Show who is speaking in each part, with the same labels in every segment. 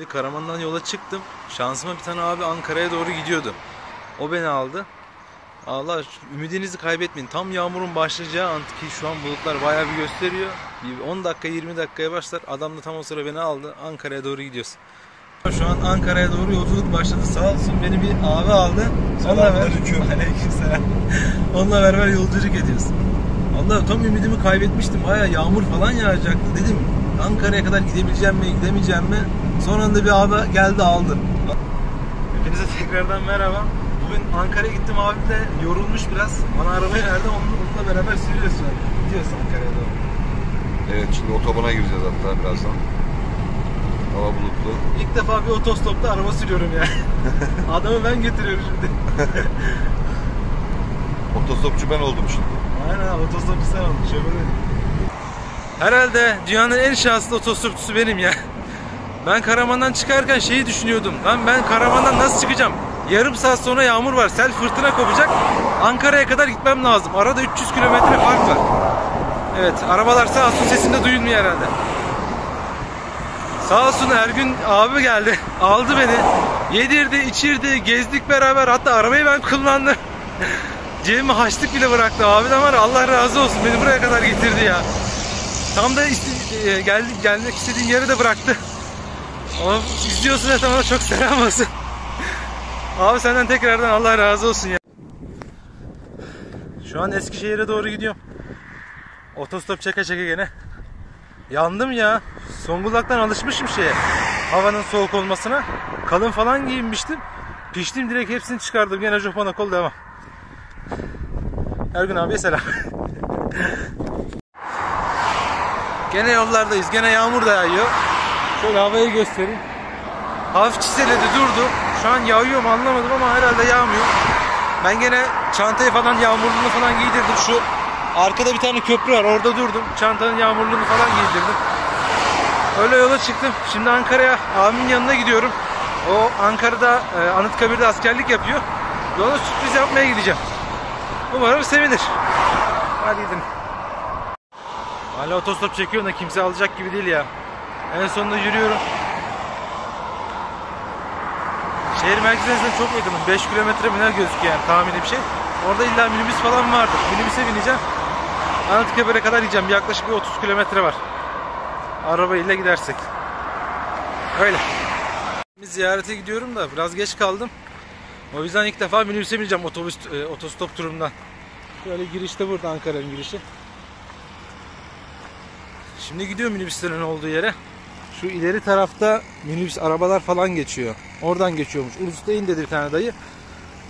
Speaker 1: Şimdi Karaman'dan yola çıktım. Şansıma bir tane abi Ankara'ya doğru gidiyordu. O beni aldı. Allah ümidinizi kaybetmeyin. Tam yağmurun başlayacağı an ki şu an bulutlar bayağı bir gösteriyor. Bir 10 dakika 20 dakikaya başlar. Adam da tam o sıra beni aldı. Ankara'ya doğru gidiyoruz. Şu an Ankara'ya doğru yolculuk başladı. Sağ olsun beni bir abi aldı. Onunla beraber. Onunla beraber yolculuk ediyoruz. Allah tam ümidimi kaybetmiştim. Baya yağmur falan yağacaktı. Dedim Ankara'ya kadar gidebileceğim mi gidemeyeceğim mi? Son anda bir abi geldi aldı. Hepinize tekrardan merhaba. Bugün Ankara'ya gittim abi de yorulmuş biraz. Bana arabayı verdi onunla, onunla beraber sürüyoruz şu an. Gidiyoruz Ankara'ya doğru.
Speaker 2: Evet şimdi otobana gireceğiz hatta birazdan. Hava bulutlu.
Speaker 1: İlk defa bir otostopta araba sürüyorum ya. Adamı ben getiriyorum şimdi.
Speaker 2: Otostopçu ben oldum şimdi.
Speaker 1: Aynen otostopçu sen oldun. Şoförü. Herhalde dünyanın en şanslı otostopçusu benim ya. Ben Karaman'dan çıkarken şeyi düşünüyordum. Lan ben Karaman'dan nasıl çıkacağım? Yarım saat sonra yağmur var. Sel fırtına kopacak. Ankara'ya kadar gitmem lazım. Arada 300 kilometre fark var. Evet arabalar sağ olsun sesinde duyulmuyor herhalde. Sağ olsun Ergün abi geldi. Aldı beni. Yedirdi, içirdi, gezdik beraber. Hatta arabayı ben kullandım. Cebime haçlık bile bıraktı abi de var Allah razı olsun beni buraya kadar getirdi ya. Tam da e, geldi, gelmek istediğim yere de bıraktı. Ama izliyorsun zaten ona çok selam olsun. Abi senden tekrardan Allah razı olsun ya. Şu an Eskişehir'e doğru gidiyorum. Otostop çeke çeke gene. Yandım ya. Zonguldak'tan alışmışım şeye. Havanın soğuk olmasına. Kalın falan giyinmiştim. Piştim direkt hepsini çıkardım. Gene jopana kol devam. Ergün abiye selam. Gene yollardayız. Gene yağmur da yağıyor. Şöyle havayı göstereyim. Hafif çiseledi durdu. Şu an yağıyor mu anlamadım ama herhalde yağmıyor. Ben gene çantayı falan yağmurluğunu falan giydirdim. Şu arkada bir tane köprü var. Orada durdum. Çantanın yağmurluğunu falan giydirdim. Öyle yola çıktım. Şimdi Ankara'ya abimin yanına gidiyorum. O Ankara'da e, Anıtkabir'de askerlik yapıyor. Ona sürpriz yapmaya gideceğim. Umarım sevinir. Hadi gidelim. Hala otostop çekiyorum da kimse alacak gibi değil ya. En sonunda yürüyorum. Şehir merkezine çok yakınım. 5 kilometre mi ne gözüküyor yani tahmini bir şey. Orada illa minibüs falan vardır. Minibüse bineceğim. Anıtkabir'e kadar gideceğim. Yaklaşık bir 30 kilometre var. Arabayla gidersek. Öyle. Bir ziyarete gidiyorum da biraz geç kaldım. O yüzden ilk defa minibüse bineceğim otobüs e, otostop turumdan. Böyle girişte burada Ankara'nın girişi. Şimdi gidiyorum minibüslerin olduğu yere. Şu ileri tarafta minibüs arabalar falan geçiyor. Oradan geçiyormuş. Ulus'ta in dedi bir tane dayı.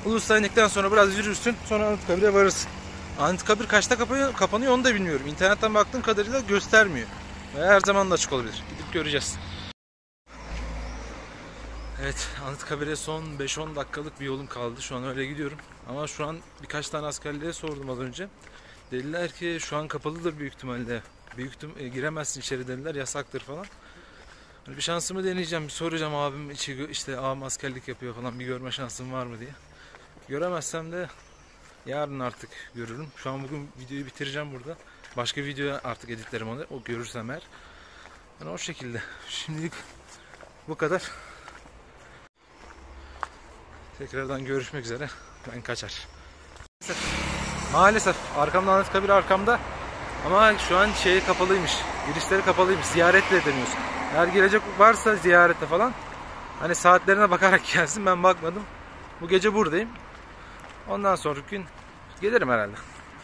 Speaker 1: Ulus'ta indikten sonra biraz yürürsün. Sonra Anıtkabir'e varırsın. Anıtkabir kaçta kapanıyor, kapanıyor onu da bilmiyorum. İnternetten baktığım kadarıyla göstermiyor. Ve her zaman da açık olabilir. Gidip göreceğiz. Evet Anıtkabir'e son 5-10 dakikalık bir yolum kaldı. Şu an öyle gidiyorum. Ama şu an birkaç tane askerliğe sordum az önce. Dediler ki şu an kapalıdır büyük ihtimalle. Büyük ihtim- e, giremezsin içeri dediler yasaktır falan. Hani bir şansımı deneyeceğim. Bir soracağım abim içi işte abim askerlik yapıyor falan bir görme şansım var mı diye. Göremezsem de yarın artık görürüm. Şu an bugün videoyu bitireceğim burada. Başka videoya artık editlerim onu. O görürsem eğer. Yani o şekilde. Şimdilik bu kadar. Tekrardan görüşmek üzere. Ben kaçar. Maalesef arkamda Anıtkabir arkamda. Ama şu an şey kapalıymış. Girişleri kapalıymış. Ziyaretle edemiyorsun. Eğer gelecek varsa ziyarete falan hani saatlerine bakarak gelsin ben bakmadım. Bu gece buradayım. Ondan sonraki gün gelirim herhalde.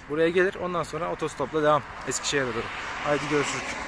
Speaker 1: Buraya gelir ondan sonra otostopla devam Eskişehir'e doğru. Haydi görüşürüz.